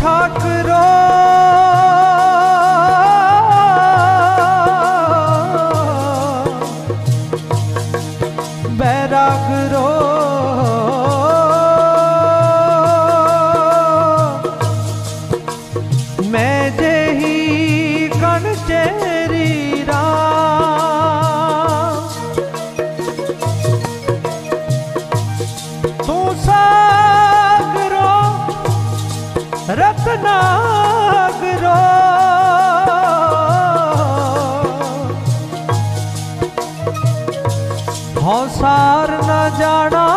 ठाकरो बैरागरो मैं जे ही कण चेन ਰਤਨਾਗਰੋ ਨਾ ਜਾਣਾ